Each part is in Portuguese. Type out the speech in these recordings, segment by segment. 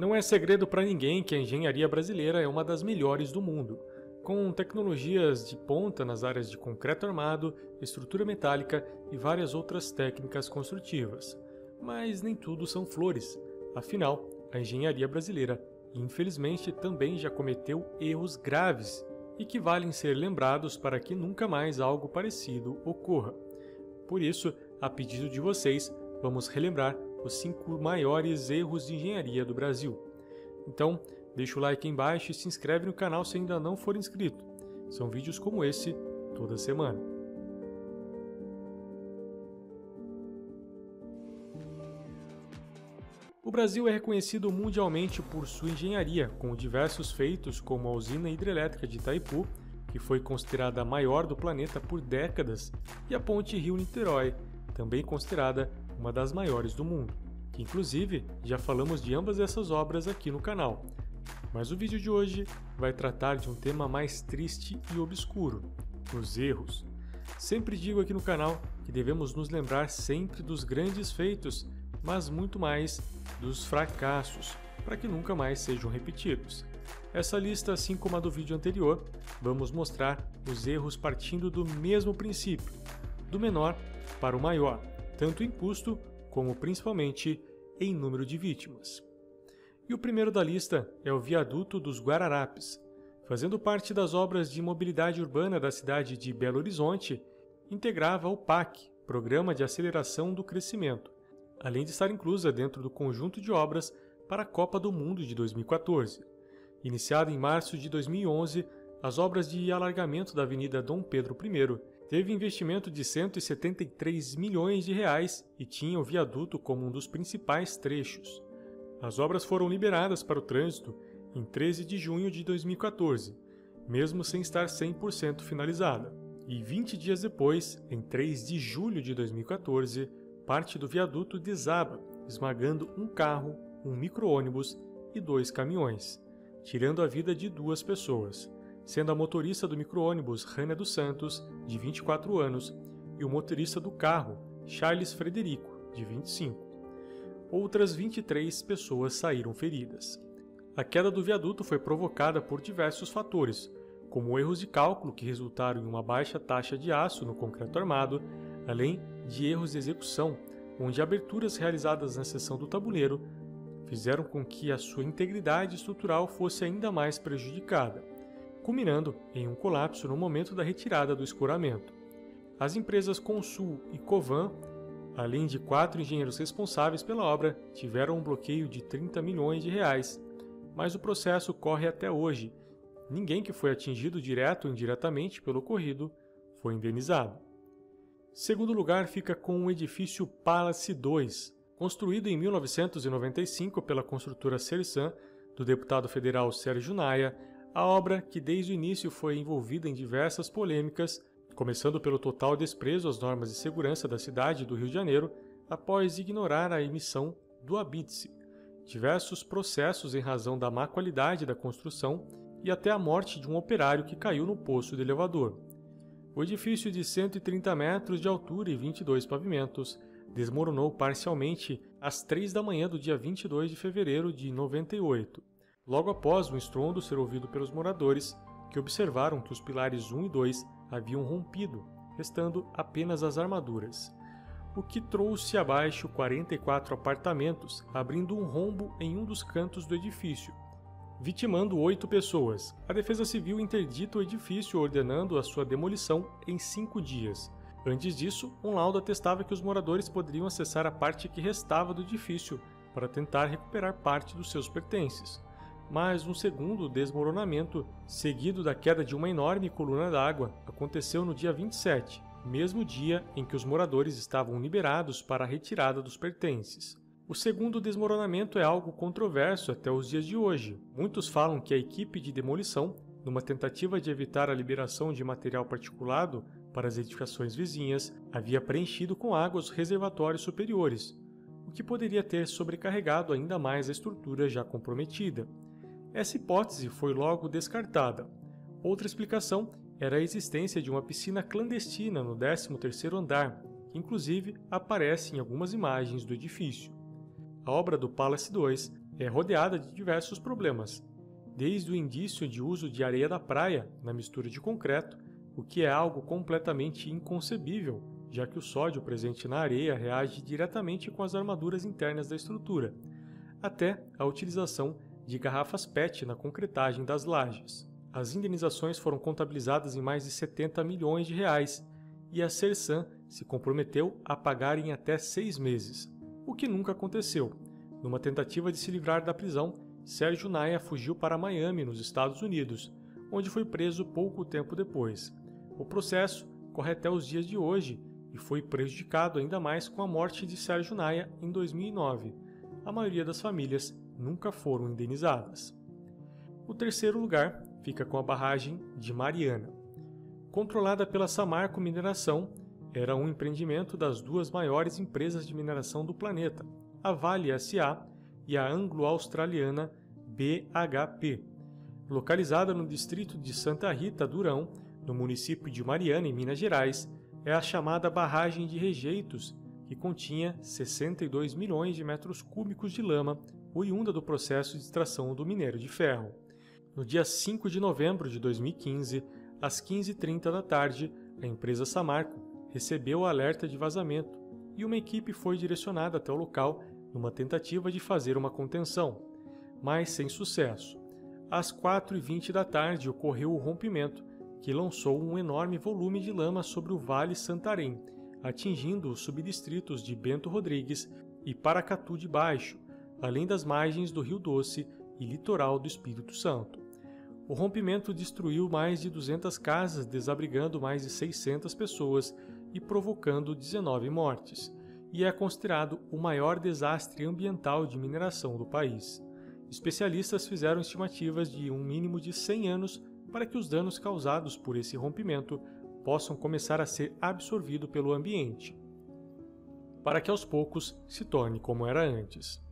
Não é segredo para ninguém que a engenharia brasileira é uma das melhores do mundo, com tecnologias de ponta nas áreas de concreto armado, estrutura metálica e várias outras técnicas construtivas. Mas nem tudo são flores. Afinal, a engenharia brasileira, infelizmente, também já cometeu erros graves e que valem ser lembrados para que nunca mais algo parecido ocorra. Por isso, a pedido de vocês, vamos relembrar os cinco maiores erros de engenharia do Brasil. Então, deixa o like aí embaixo e se inscreve no canal se ainda não for inscrito. São vídeos como esse toda semana. O Brasil é reconhecido mundialmente por sua engenharia, com diversos feitos como a usina hidrelétrica de Itaipu, que foi considerada a maior do planeta por décadas, e a ponte Rio-Niterói, também considerada uma das maiores do mundo, que inclusive já falamos de ambas essas obras aqui no canal. Mas o vídeo de hoje vai tratar de um tema mais triste e obscuro, os erros. Sempre digo aqui no canal que devemos nos lembrar sempre dos grandes feitos, mas muito mais dos fracassos, para que nunca mais sejam repetidos. Essa lista, assim como a do vídeo anterior, vamos mostrar os erros partindo do mesmo princípio, do menor para o maior, tanto em custo como principalmente em número de vítimas. E o primeiro da lista é o Viaduto dos Guararapes. Fazendo parte das obras de mobilidade urbana da cidade de Belo Horizonte, integrava o PAC, Programa de Aceleração do Crescimento, além de estar inclusa dentro do conjunto de obras para a Copa do Mundo de 2014. Iniciada em março de 2011, as obras de alargamento da Avenida Dom Pedro I teve investimento de 173 milhões de reais e tinha o viaduto como um dos principais trechos. As obras foram liberadas para o trânsito em 13 de junho de 2014, mesmo sem estar 100% finalizada. E 20 dias depois, em 3 de julho de 2014, parte do viaduto desaba, esmagando um carro, um micro-ônibus e dois caminhões, tirando a vida de duas pessoas sendo a motorista do micro-ônibus Rania dos Santos, de 24 anos, e o motorista do carro, Charles Frederico, de 25. Outras 23 pessoas saíram feridas. A queda do viaduto foi provocada por diversos fatores, como erros de cálculo que resultaram em uma baixa taxa de aço no concreto armado, além de erros de execução, onde aberturas realizadas na seção do tabuleiro fizeram com que a sua integridade estrutural fosse ainda mais prejudicada culminando em um colapso no momento da retirada do escoramento. As empresas Consul e Covan, além de quatro engenheiros responsáveis pela obra, tiveram um bloqueio de 30 milhões de reais, mas o processo corre até hoje. Ninguém que foi atingido direto ou indiretamente pelo ocorrido foi indenizado. Segundo lugar fica com o edifício Palace 2, construído em 1995 pela construtora Sersan, do deputado federal Sérgio Naia, a obra, que desde o início foi envolvida em diversas polêmicas, começando pelo total desprezo às normas de segurança da cidade do Rio de Janeiro, após ignorar a emissão do habite diversos processos em razão da má qualidade da construção e até a morte de um operário que caiu no poço de elevador. O edifício de 130 metros de altura e 22 pavimentos desmoronou parcialmente às 3 da manhã do dia 22 de fevereiro de 98 logo após o estrondo ser ouvido pelos moradores, que observaram que os pilares 1 e 2 haviam rompido, restando apenas as armaduras, o que trouxe abaixo 44 apartamentos, abrindo um rombo em um dos cantos do edifício, vitimando oito pessoas. A Defesa Civil interdita o edifício, ordenando a sua demolição em cinco dias. Antes disso, um laudo atestava que os moradores poderiam acessar a parte que restava do edifício para tentar recuperar parte dos seus pertences mas um segundo desmoronamento, seguido da queda de uma enorme coluna d'água, aconteceu no dia 27, mesmo dia em que os moradores estavam liberados para a retirada dos pertences. O segundo desmoronamento é algo controverso até os dias de hoje. Muitos falam que a equipe de demolição, numa tentativa de evitar a liberação de material particulado para as edificações vizinhas, havia preenchido com água os reservatórios superiores, o que poderia ter sobrecarregado ainda mais a estrutura já comprometida. Essa hipótese foi logo descartada. Outra explicação era a existência de uma piscina clandestina no 13º andar, que inclusive aparece em algumas imagens do edifício. A obra do Palace 2 é rodeada de diversos problemas, desde o indício de uso de areia da praia na mistura de concreto, o que é algo completamente inconcebível, já que o sódio presente na areia reage diretamente com as armaduras internas da estrutura, até a utilização de garrafas PET na concretagem das lajes. As indenizações foram contabilizadas em mais de 70 milhões de reais e a Sersan se comprometeu a pagar em até seis meses, o que nunca aconteceu. Numa tentativa de se livrar da prisão, Sérgio Naia fugiu para Miami, nos Estados Unidos, onde foi preso pouco tempo depois. O processo corre até os dias de hoje e foi prejudicado ainda mais com a morte de Sérgio Naia em 2009. A maioria das famílias nunca foram indenizadas. O terceiro lugar fica com a barragem de Mariana. Controlada pela Samarco Mineração, era um empreendimento das duas maiores empresas de mineração do planeta, a Vale SA e a anglo-australiana BHP. Localizada no distrito de Santa Rita, Durão, no município de Mariana, em Minas Gerais, é a chamada barragem de rejeitos, que continha 62 milhões de metros cúbicos de lama oriunda do processo de extração do minério de ferro. No dia 5 de novembro de 2015, às 15h30 da tarde, a empresa Samarco recebeu o alerta de vazamento e uma equipe foi direcionada até o local numa tentativa de fazer uma contenção, mas sem sucesso. Às 4h20 da tarde ocorreu o rompimento, que lançou um enorme volume de lama sobre o Vale Santarém, atingindo os subdistritos de Bento Rodrigues e Paracatu de Baixo, além das margens do Rio Doce e litoral do Espírito Santo. O rompimento destruiu mais de 200 casas, desabrigando mais de 600 pessoas e provocando 19 mortes, e é considerado o maior desastre ambiental de mineração do país. Especialistas fizeram estimativas de um mínimo de 100 anos para que os danos causados por esse rompimento possam começar a ser absorvidos pelo ambiente, para que aos poucos se torne como era antes.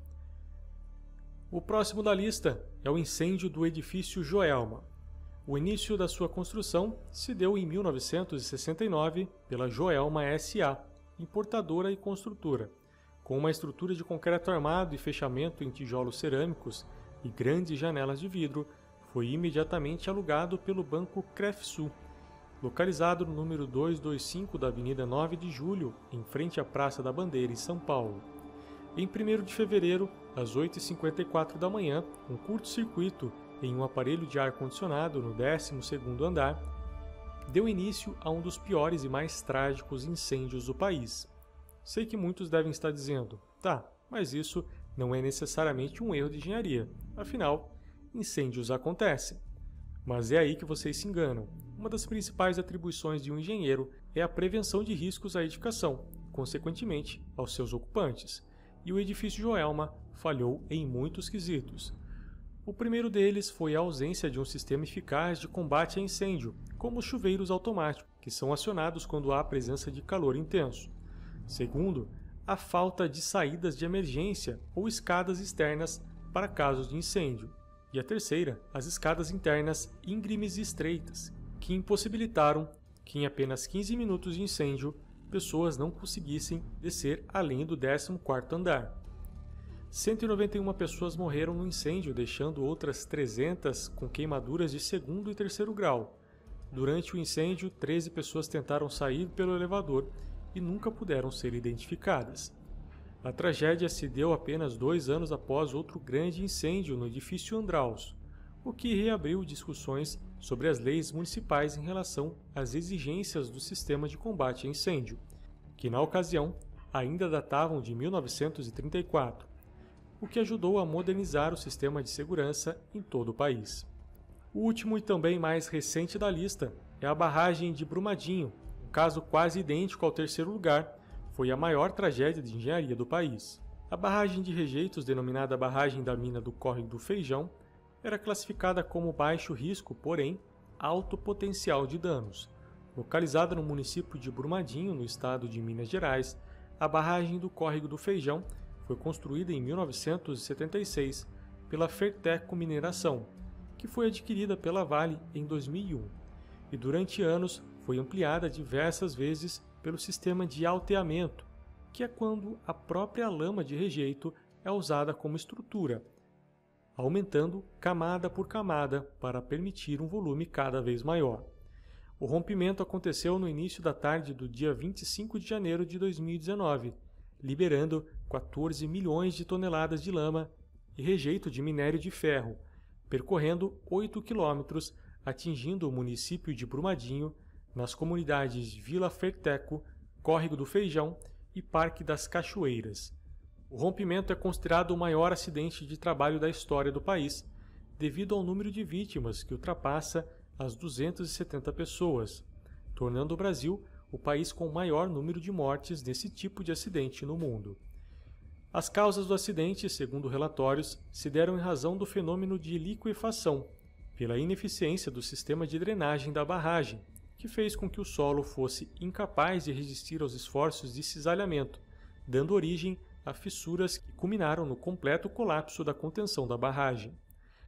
O próximo da lista é o incêndio do edifício Joelma, o início da sua construção se deu em 1969 pela Joelma SA, importadora e construtora. Com uma estrutura de concreto armado e fechamento em tijolos cerâmicos e grandes janelas de vidro, foi imediatamente alugado pelo Banco Crefsul, localizado no número 225 da Avenida 9 de Julho, em frente à Praça da Bandeira, em São Paulo. Em 1 de fevereiro, às 8h54 da manhã, um curto-circuito em um aparelho de ar-condicionado no 12º andar, deu início a um dos piores e mais trágicos incêndios do país. Sei que muitos devem estar dizendo, tá, mas isso não é necessariamente um erro de engenharia, afinal, incêndios acontecem. Mas é aí que vocês se enganam. Uma das principais atribuições de um engenheiro é a prevenção de riscos à edificação, consequentemente aos seus ocupantes. E o edifício Joelma falhou em muitos quesitos. O primeiro deles foi a ausência de um sistema eficaz de combate a incêndio, como os chuveiros automáticos, que são acionados quando há presença de calor intenso. Segundo, a falta de saídas de emergência ou escadas externas para casos de incêndio. E a terceira, as escadas internas íngremes e estreitas, que impossibilitaram que em apenas 15 minutos de incêndio pessoas não conseguissem descer além do 14º andar. 191 pessoas morreram no incêndio, deixando outras 300 com queimaduras de segundo e terceiro grau. Durante o incêndio, 13 pessoas tentaram sair pelo elevador e nunca puderam ser identificadas. A tragédia se deu apenas dois anos após outro grande incêndio no edifício Andraus, o que reabriu discussões sobre as leis municipais em relação às exigências do sistema de combate a incêndio, que na ocasião ainda datavam de 1934 o que ajudou a modernizar o sistema de segurança em todo o país. O último e também mais recente da lista é a barragem de Brumadinho, um caso quase idêntico ao terceiro lugar, foi a maior tragédia de engenharia do país. A barragem de rejeitos, denominada barragem da mina do Córrego do Feijão, era classificada como baixo risco, porém alto potencial de danos. Localizada no município de Brumadinho, no estado de Minas Gerais, a barragem do Córrego do Feijão foi construída em 1976 pela Ferteco Mineração, que foi adquirida pela Vale em 2001, e durante anos foi ampliada diversas vezes pelo sistema de alteamento, que é quando a própria lama de rejeito é usada como estrutura, aumentando camada por camada para permitir um volume cada vez maior. O rompimento aconteceu no início da tarde do dia 25 de janeiro de 2019, liberando 14 milhões de toneladas de lama e rejeito de minério de ferro, percorrendo 8 quilômetros, atingindo o município de Brumadinho, nas comunidades Vila Ferteco, Córrego do Feijão e Parque das Cachoeiras. O rompimento é considerado o maior acidente de trabalho da história do país, devido ao número de vítimas que ultrapassa as 270 pessoas, tornando o Brasil o país com o maior número de mortes desse tipo de acidente no mundo. As causas do acidente, segundo relatórios, se deram em razão do fenômeno de liquefação, pela ineficiência do sistema de drenagem da barragem, que fez com que o solo fosse incapaz de resistir aos esforços de cisalhamento, dando origem a fissuras que culminaram no completo colapso da contenção da barragem.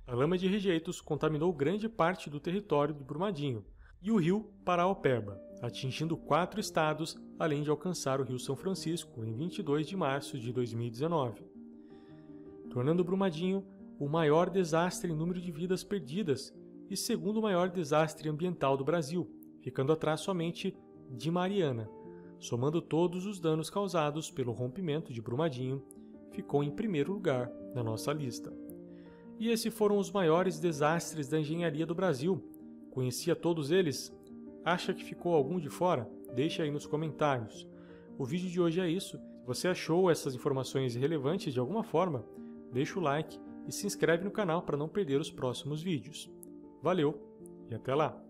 A lama de rejeitos contaminou grande parte do território de Brumadinho, e o rio Paraopeba, atingindo quatro estados, além de alcançar o rio São Francisco em 22 de março de 2019, tornando Brumadinho o maior desastre em número de vidas perdidas e segundo maior desastre ambiental do Brasil, ficando atrás somente de Mariana. Somando todos os danos causados pelo rompimento de Brumadinho, ficou em primeiro lugar na nossa lista. E esses foram os maiores desastres da engenharia do Brasil, Conhecia todos eles? Acha que ficou algum de fora? Deixe aí nos comentários. O vídeo de hoje é isso. Se você achou essas informações relevantes de alguma forma, deixa o like e se inscreve no canal para não perder os próximos vídeos. Valeu e até lá!